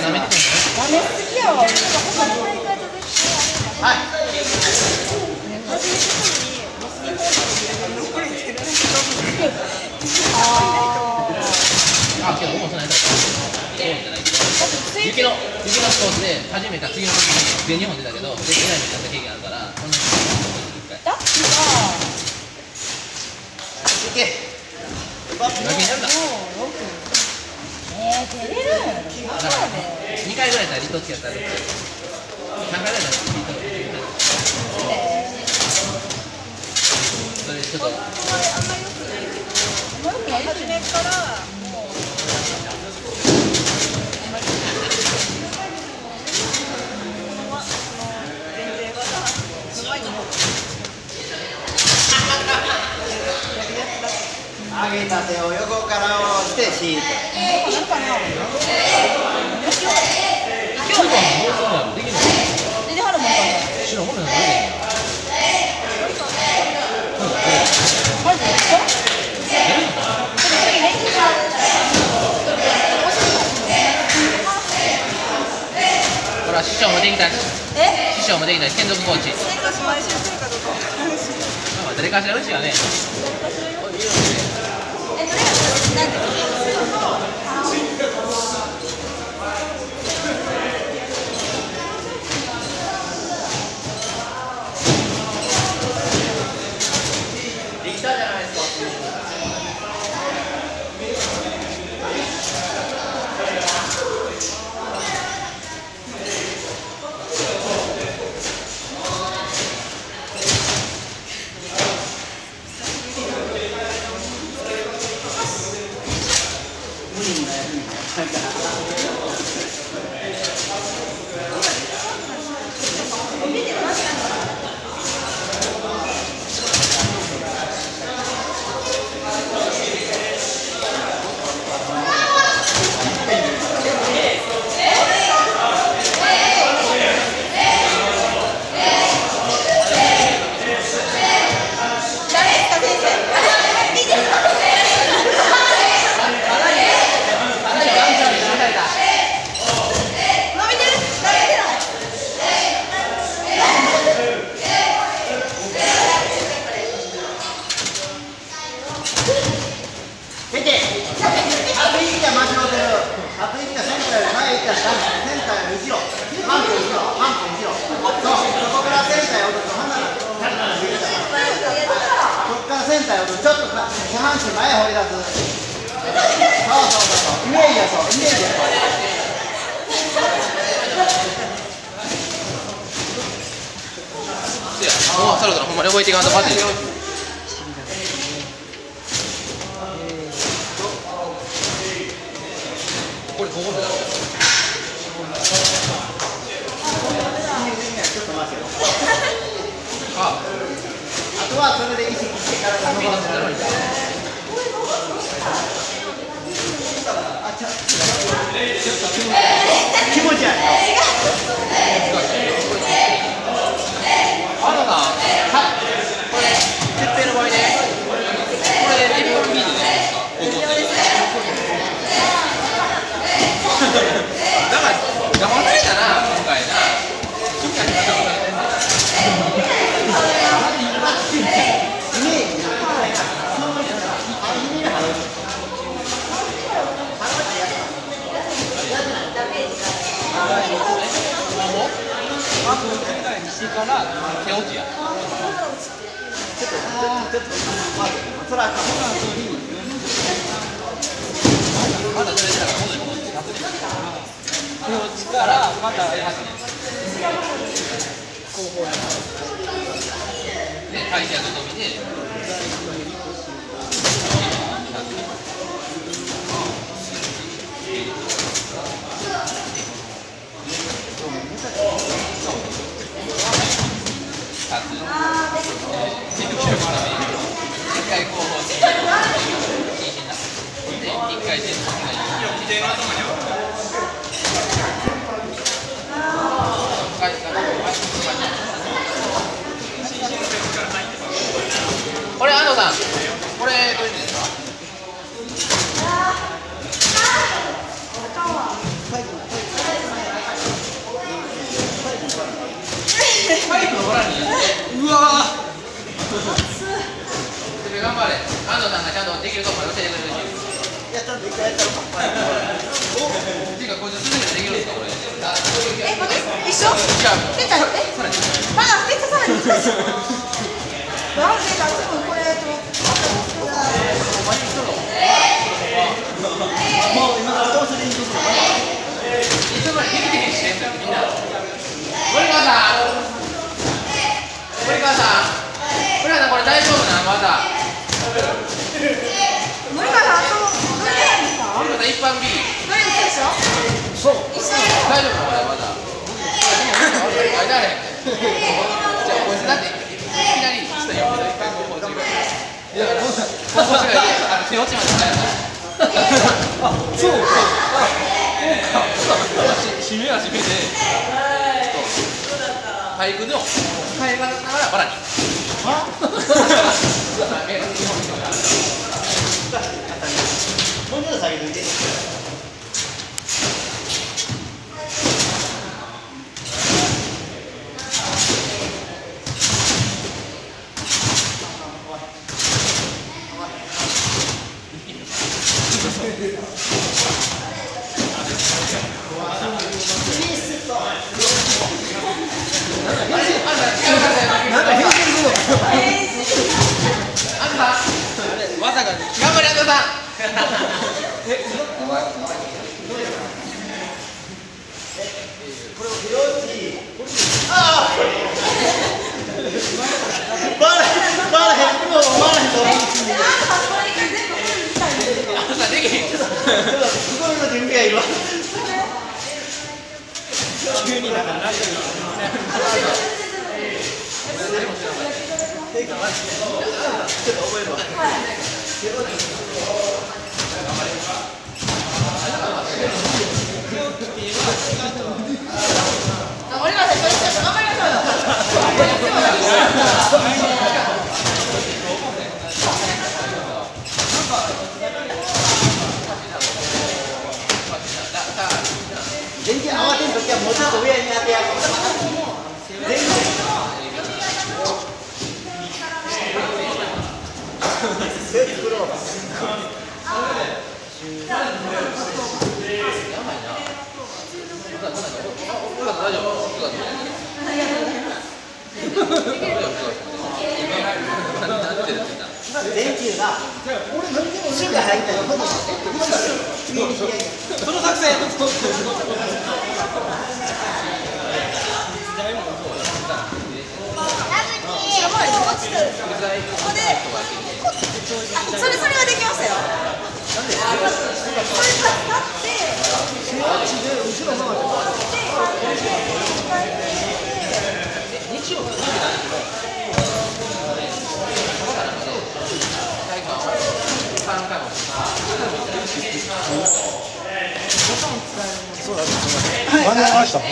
舐めてくすぎやわはい。あけど僕もうじゃない。けど雪の雪のスポーツで始めた次の時に全日本出たけど出てない。のやった経験あるからそんな一回だってさい。けえー、照れる。二回ぐらいだリトッツやったら。三回ぐらいだったらリト付きやったらそれでちょっとあんまりない初めから上げた手を横から下ろしてほら師匠もできた。え師匠もできた。専属コーチ。誰かしらうちはねえとりあえずなんでできたじゃないですか誰ですか先生伸びてる伸びてない見てあと息が間違ってるあと息がセンターより前行ったらダメセンターより後ろ半分後ろ半分後ろそうそこからセンターへ落とす離れそこからセンターへ落とすちょっとか下半身前放り出すそうそうそうそうイメージはそうイメージはそうもうそろそろほんまに覚えていかんとバテるよこれここであとはそれで意識して体伸ばすあちょちょっと気持ち悪いあのさはいこれ設定の場合ねこれエビオンビーズじゃないですか高校生だから騙されたな今回な今回騙されてんだイメージなそういうあイメージある手落ちや手落ちからまたやってで会社の飛びで。一回こう、禁止になって、で、一回で、はい、これ、安藤さん、これ、どういう意味ですか緒？違う出たえさらにあめっちゃさらに難しいなんでだ多分これともう今からどうする練習するのいつもできてへんしてんだよみんな森川さん森川さん森川さんこれ大丈夫なのまだ森川さんそのどれなんですか森川さん一般 B どれでしょそう一緒に大丈夫まだじゃこいつだっていきなりちょっと読むと一回こう。違う。いやこう。こう。違う。あの手落ちまでないあそう。し締めは締めで俳句の変え方ながらバラにあえ日本人がもう。ちょっと下げといてなんか変形するのあんたまさか頑張れあんたさん回らへん回らへんもう回らへんとあこれ全部これみたいにあんたできへんすごいの準備がいるわ急になんかなってるちょっと覚えるわあ森川さん一緒に頑張りましょうよ全然慌てん時はもうちょっと上に当てやる全然作ろう大丈夫電球がシュが入ったら今度次に引き上げるその作戦白回り落ちてるここであそれそれはできましたよ。それ立って後ろ回って日曜日三回も間に合いました。こ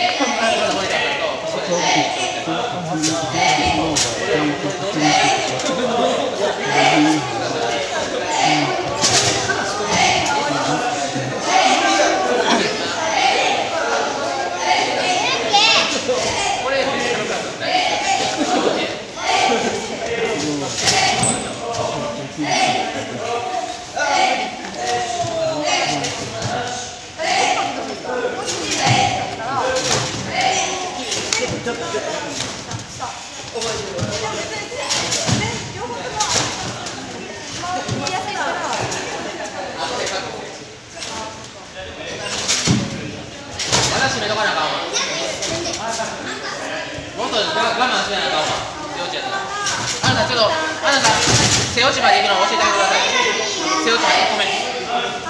あなあかんわ背落ちやったちょっとあなた背落ちまで行くの教えてあげてください。背落ちまでごめん。